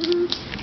Uhum.